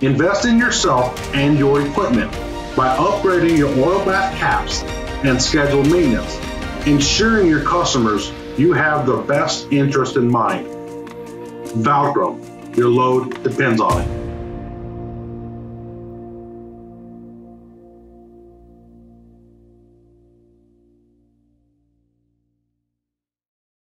Invest in yourself and your equipment by upgrading your oil bath caps and scheduled maintenance, ensuring your customers you have the best interest in mind. Valcrum, your load depends on it.